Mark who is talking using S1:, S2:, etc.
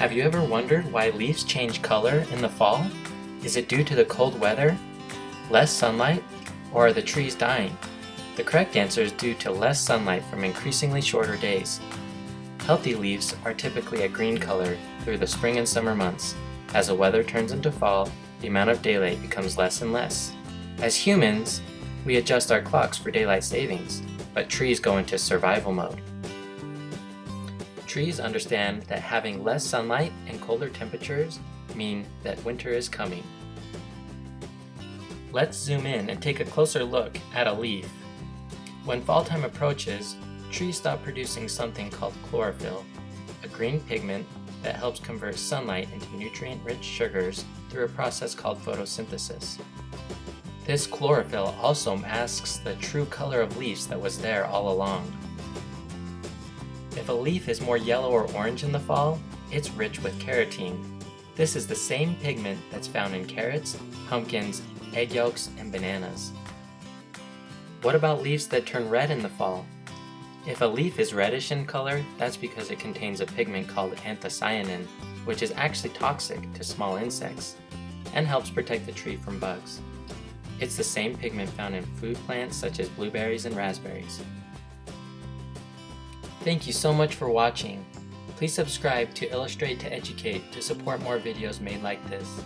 S1: Have you ever wondered why leaves change color in the fall? Is it due to the cold weather, less sunlight, or are the trees dying? The correct answer is due to less sunlight from increasingly shorter days. Healthy leaves are typically a green color through the spring and summer months. As the weather turns into fall, the amount of daylight becomes less and less. As humans, we adjust our clocks for daylight savings, but trees go into survival mode. Trees understand that having less sunlight and colder temperatures mean that winter is coming. Let's zoom in and take a closer look at a leaf. When fall time approaches, trees stop producing something called chlorophyll, a green pigment that helps convert sunlight into nutrient-rich sugars through a process called photosynthesis. This chlorophyll also masks the true color of leaves that was there all along. If a leaf is more yellow or orange in the fall, it's rich with carotene. This is the same pigment that's found in carrots, pumpkins, egg yolks, and bananas. What about leaves that turn red in the fall? If a leaf is reddish in color, that's because it contains a pigment called anthocyanin, which is actually toxic to small insects and helps protect the tree from bugs. It's the same pigment found in food plants such as blueberries and raspberries. Thank you so much for watching. Please subscribe to Illustrate to Educate to support more videos made like this.